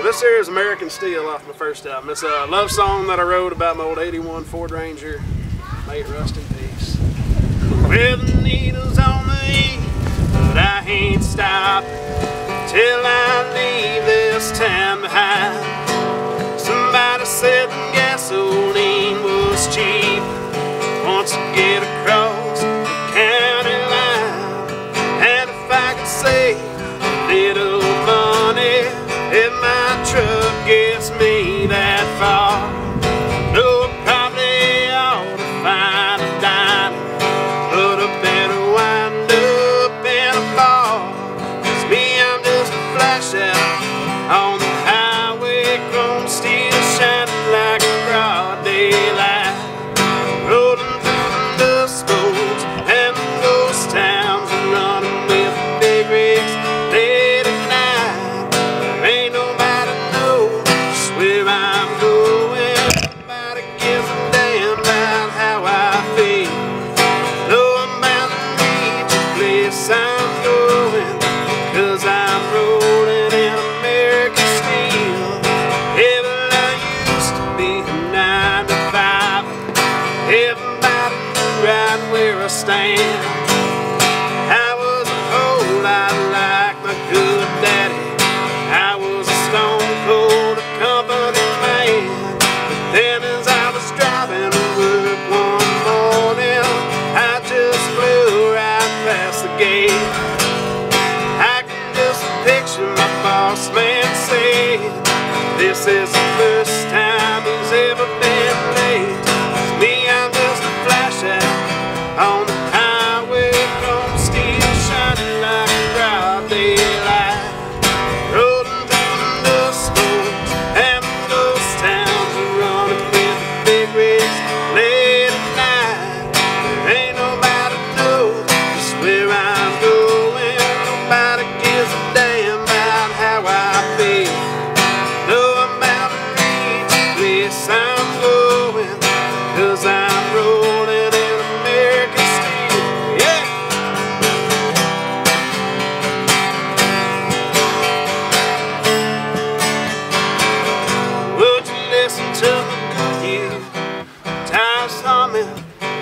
This here is American Steel off my first album. It's a love song that I wrote about my old 81 Ford Ranger. May it rust in peace. Well, the needle's on the E, but I ain't stopping till I leave this town behind. Somebody said the gasoline was cheap once you get across the county line. And if I could save a little stand. I was a like my good daddy. I was a stone cold company man. But then as I was driving to work one morning, I just flew right past the gate. I can just picture my boss man saying, This is the first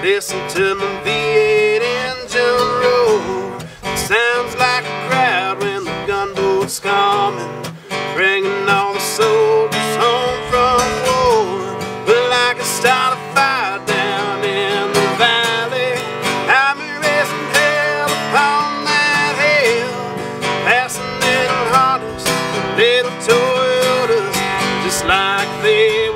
Listen to my V8 engine roar. Sounds like a crowd when the gunboat's coming, bringing all the soldiers home from war. Well, I can start a fire down in the valley. I'm raising hell upon that hill, passing little Hondas, little Toyotas, just like they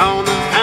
on the